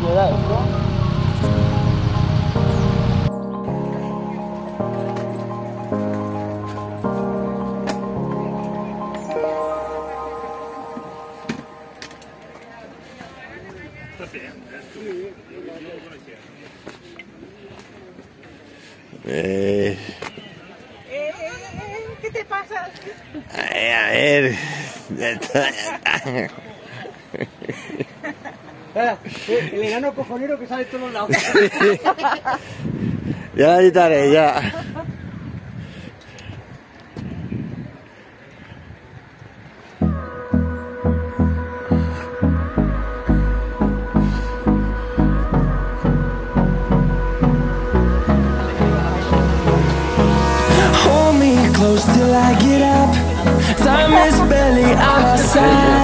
variedades, eh. ¿no? Eh, ¿Qué te pasa? A ver, a ver. Eh, el enano cojonero que sale de todos lados. Ya la editaré, ya. Hold me close till I get up. Time is barely on our side.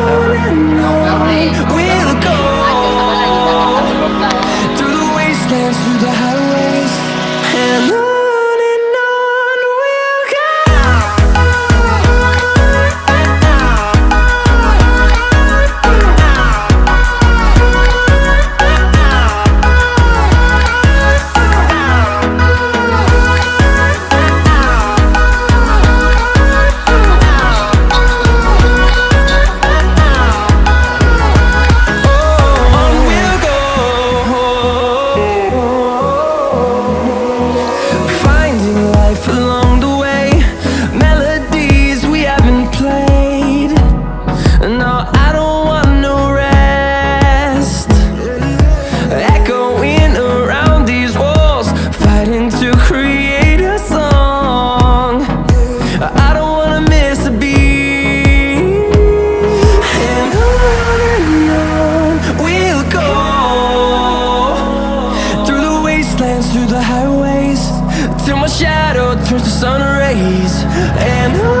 And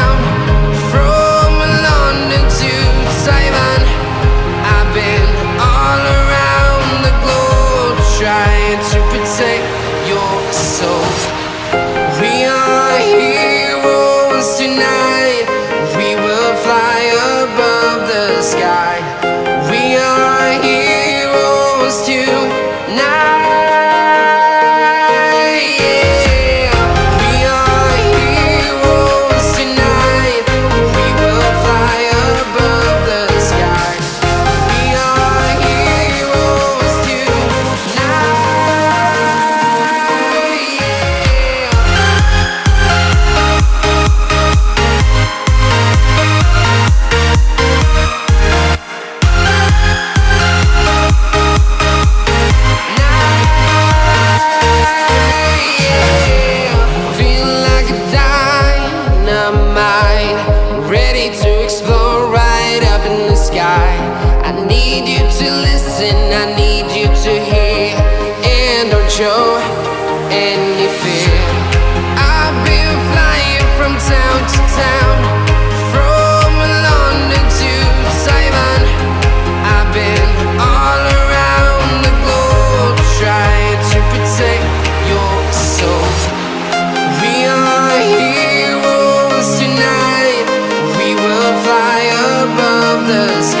others.